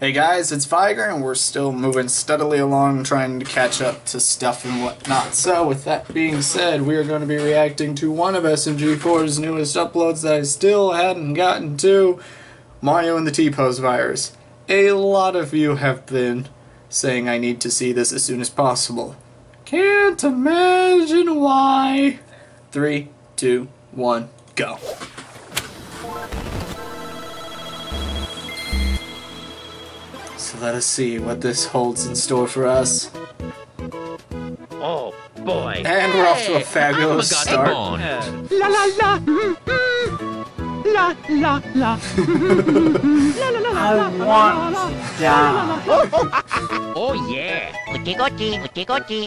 Hey guys, it's Viger, and we're still moving steadily along trying to catch up to stuff and whatnot. So, with that being said, we are going to be reacting to one of SMG4's newest uploads that I still hadn't gotten to Mario and the T-Pose virus. A lot of you have been saying I need to see this as soon as possible. Can't imagine why. Three, two, one, go. So let us see what this holds in store for us. Oh boy. And we're off to a fabulous I'm a start. born. La la la. mm, mm. La la la. La la la la. I la, la, want la, la, to. Oh yeah. Uchi gochi, uchi gochi.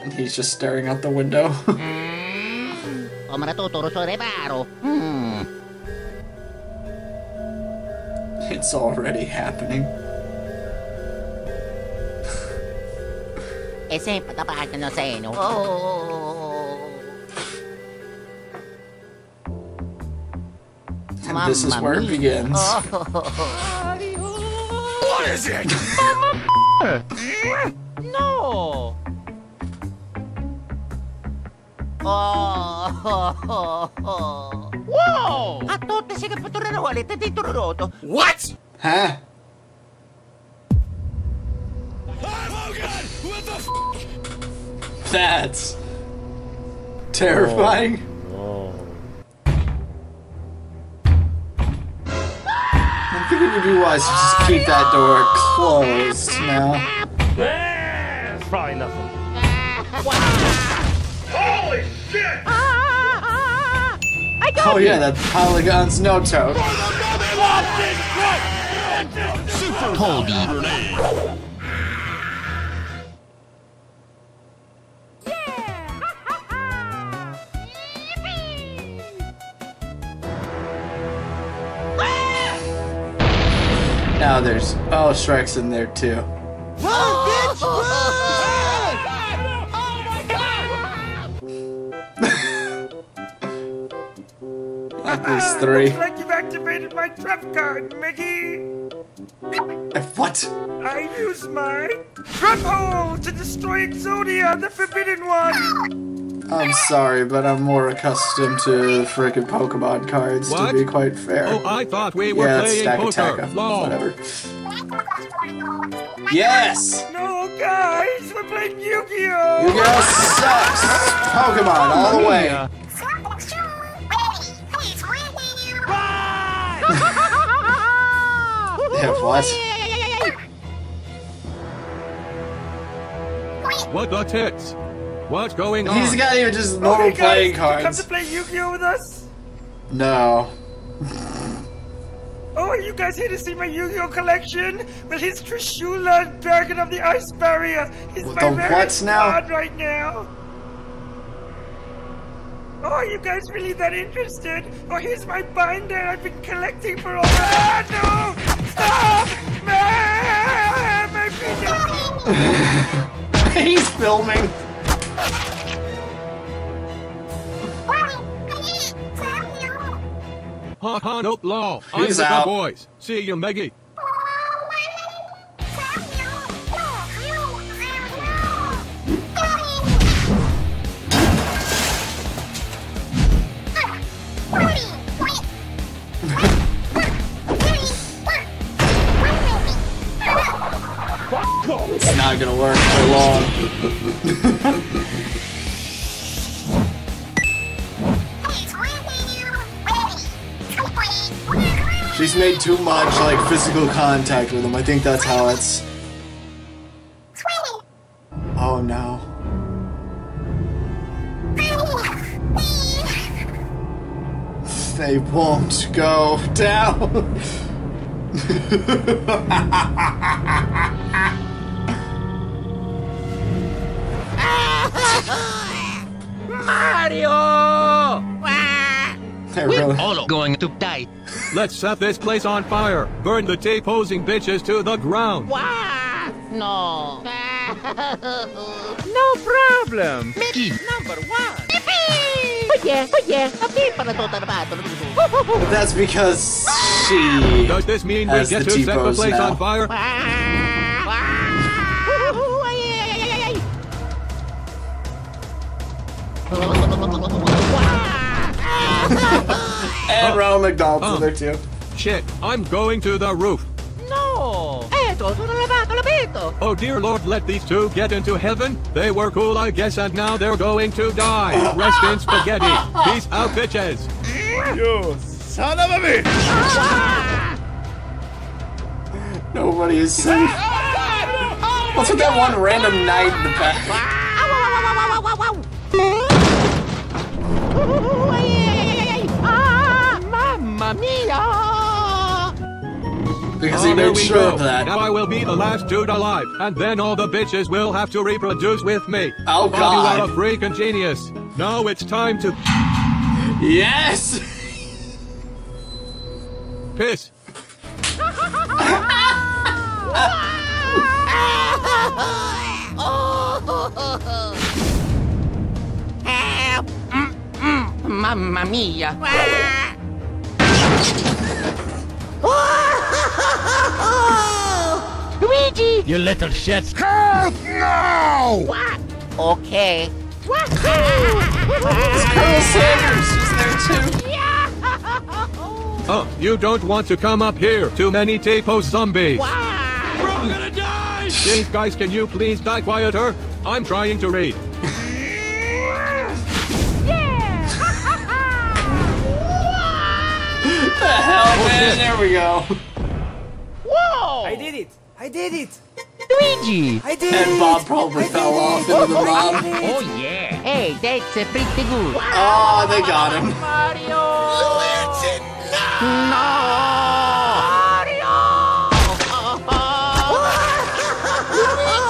And he's just staring out the window. O maratuturo sa reparo. Hmm. it's already happening. E sempre da parte no seno. Oh. And this is where it mia. begins. What is it? Oh. Wow. A tutti si che potrebbero volete di. What? Huh? Oh god! What the f? That's terrifying. Oh. I think what you do wise to just keep that door closed now. It's probably nothing. Oh yeah, that Polygon's no toad. Toby. Now there's oh Shrek's in there too. At least three. Like you've activated my trap card, Mickey. Eh, what? I use my trap hole to destroy Exodia, the forbidden one. I'm sorry, but I'm more accustomed to frickin' Pokemon cards to be quite fair. Oh, I thought we were yeah, it's playing Stack poker. Attack. Lol. Whatever. Yes! No, guys, we're playing Yu-Gi-Oh. Yu-Gi-Oh sucks! Pokemon all the way. What? What the tits? What's going on? He's got even just normal Okay, guys, playing you Come to play Yu-Gi-Oh with us? No. Oh, are you guys here to see my Yu-Gi-Oh collection? Well, here's Trishula, Dragon of the Ice Barrier. He's my The very what now? god right now. Oh, are you guys really that interested? Oh, here's my binder I've been collecting for all Ah, no! Stop! Ah! He's filming. Ha ha, nope, law. He's I'm the out. boys. See you, Meggy. She's made too much like physical contact with him. I think that's how it's. Oh no. They won't go down. Mario! They're really. All going to die. Let's set this place on fire. Burn the T-posing bitches to the ground. No. No problem. Mickey. Number one. Oh yeah, oh yeah. Happy para to trabato. But that's because she. Does this mean we get to set the place now. on fire? And oh. Ronald McDonald's Oh. in there too. Shit, I'm going to the roof. No. Eto, sono lavato, l'abito. Oh dear lord, let these two get into heaven. They were cool, I guess, and now they're going to die. Rest in spaghetti. Peace out, bitches. You son of a bitch! Nobody is safe. What's with that one random knight in the back? Because Oh, he there made we sure go. of that. Now I will be the last dude alive, and then all the bitches will have to reproduce with me. Oh, Bob, you are God. a freaking genius. Now it's time to Yes! piss. Help! Mm, mm, Mamma mia! Luigi! You little shit! What? Okay. Colonel Sanders is there too. Oh, you don't want to come up here. Too many T-pose zombies. I'm gonna die! These guys, can you please die quieter? I'm trying to read. the hell, oh, man? There we go. Whoa! I did it! I did it! Luigi! I did And it! And Bob probably fell off into the mob. Oh yeah! Hey, that's uh, pretty good. Oh, they got him. Mario! Luigi! No! Mario!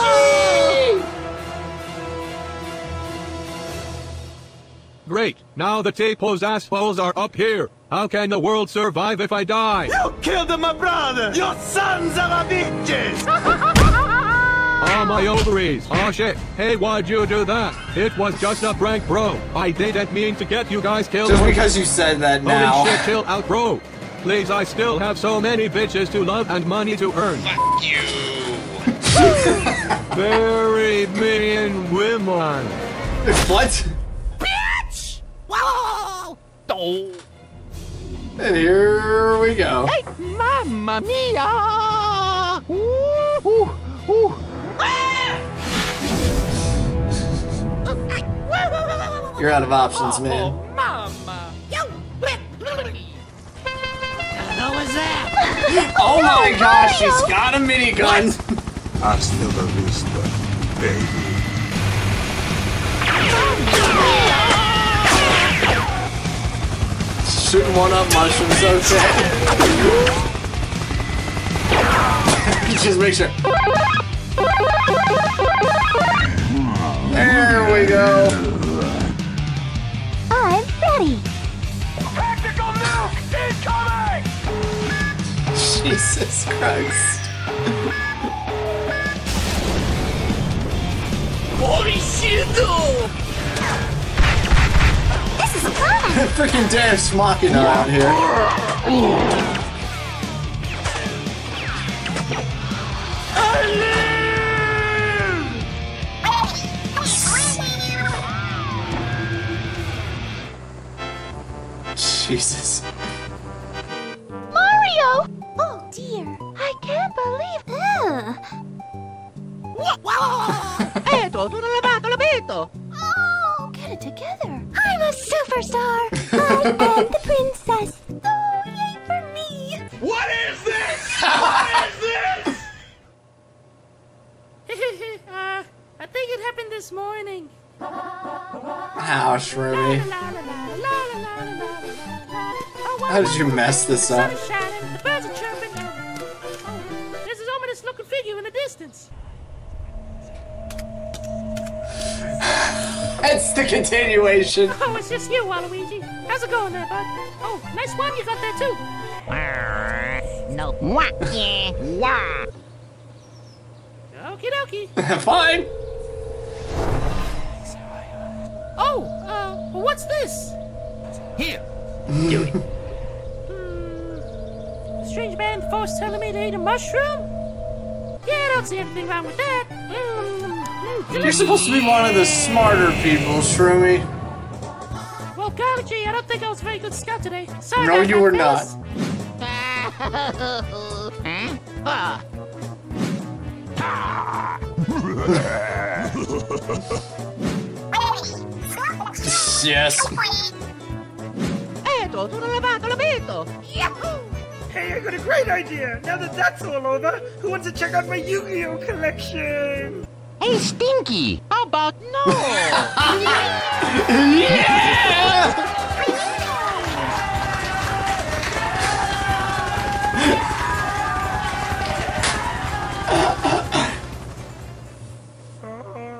Twee! Great. Now the T-pose assholes are up here. How can the world survive if I die? You killed my brother! You sons of a bitches! Oh, my ovaries. Oh, shit. Hey, why'd you do that? It was just a prank, bro. I didn't mean to get you guys killed. Just because you said that Holy now. shit, chill out, bro. Please, I still have so many bitches to love and money to earn. Fuck you! Very mean women. What? Wow! Oh, And here we go. hey, mamma mia! Ooh, ooh, ooh. You're out of options, man. Oh, Mama! Yo! Oh my oh, gosh, she's got a minigun. Hasta la vista, baby. Shooting one up mushrooms, okay. Just make sure. There we go. I'm ready. Tactical nuke incoming! Jesus Christ. This Freaking Deus Machina out here. Jesus. Mario! Oh dear, I can't believe. Ugh. Eto, sono it together. I'm a superstar. I am the princess. Oh, yay for me. What is this? what is this? uh, I think it happened this morning. Ow, Shroomy. Oh, How did you mess this up? Shining, oh, there's this ominous looking figure in the distance. It's the continuation. Oh, it's just you, Waluigi. How's it going there, bud? Oh, nice one you got there, too. No. Mwah. Yeah. Wah. Okie dokie. Fine. Oh, uh, what's this? Tails. Here, do it. Strange man, the force telling me to eat a mushroom? Yeah, I don't see anything wrong with that. You're supposed to be one of the smarter people, Shroomy. Well, golly I don't think I was a very good scout today. Sorry No, about you that, were fellas. not. Huh? Yes. Eto, sono lavato, l'abito. Hey, I got a great idea. Now that that's all over, who wants to check out my Yu-Gi-Oh collection? Hey, Stinky, how about no?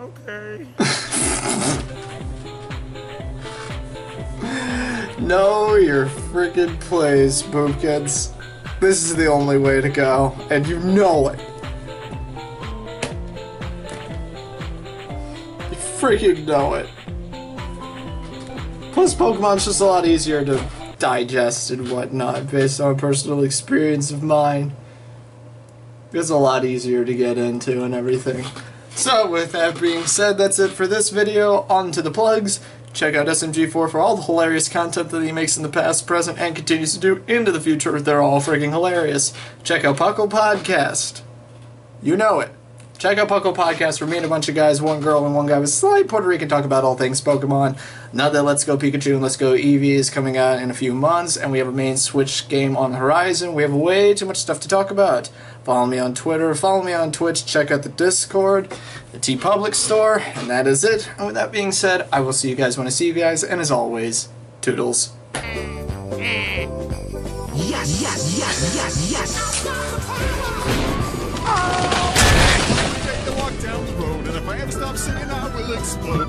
Okay. Know your freaking place, Boopkins. This is the only way to go, and you know it. Freaking know it. Plus, Pokemon's just a lot easier to digest and whatnot based on personal experience of mine. It's a lot easier to get into and everything. So, with that being said, that's it for this video. On to the plugs. Check out SMG4 for all the hilarious content that he makes in the past, present, and continues to do into the future. They're all freaking hilarious. Check out PUCL Podcast. You know it. Check out PUCL Podcast where me and a bunch of guys, one girl and one guy with slight Puerto Rican, talk about all things Pokemon. Now that Let's Go Pikachu and Let's Go Eevee is coming out in a few months, and we have a main Switch game on the horizon, we have way too much stuff to talk about. Follow me on Twitter, follow me on Twitch, check out the Discord, the TeePublic store, and that is it. And with that being said, I will see you guys when I see you guys, and as always, Toodles. Yes, yes, yes, yes, yes. Take explode.